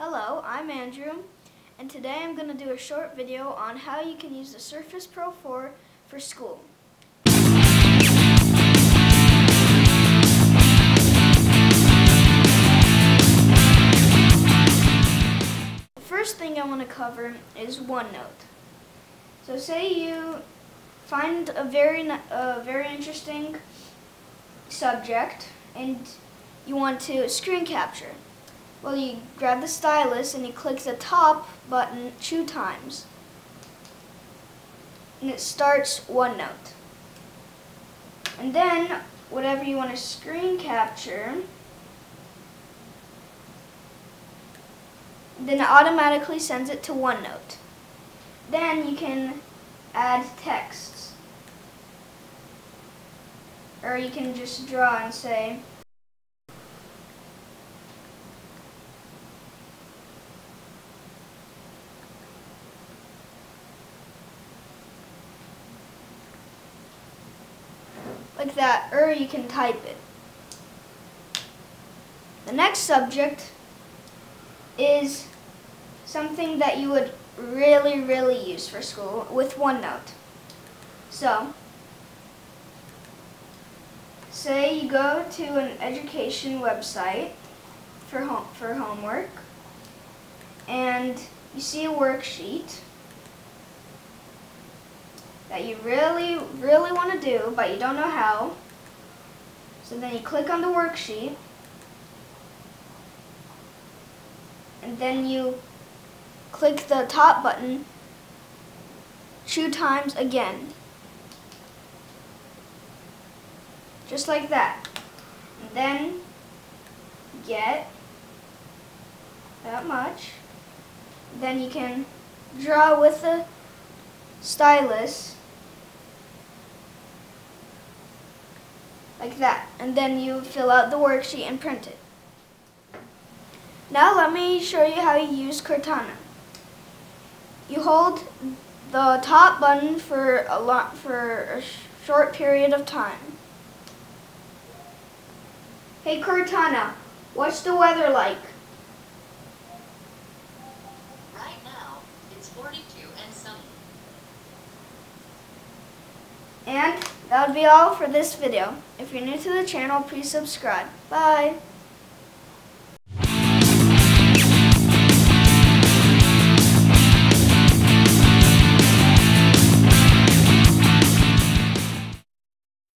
Hello, I'm Andrew, and today I'm going to do a short video on how you can use the Surface Pro 4 for school. The first thing I want to cover is OneNote. So say you find a very, a very interesting subject and you want to screen capture. Well, you grab the stylus and you click the top button two times. And it starts OneNote. And then, whatever you want to screen capture, then it automatically sends it to OneNote. Then you can add texts. Or you can just draw and say, like that, or you can type it. The next subject is something that you would really, really use for school with OneNote. So, say you go to an education website for home, for homework, and you see a worksheet that you really, really want do, but you don't know how. So then you click on the worksheet, and then you click the top button two times again. Just like that. And then get that much. Then you can draw with the stylus like that. And then you fill out the worksheet and print it. Now let me show you how you use Cortana. You hold the top button for a lot for a short period of time. Hey Cortana, what's the weather like? Right now, it's 42 and sunny. And that would be all for this video. If you're new to the channel, please subscribe. Bye!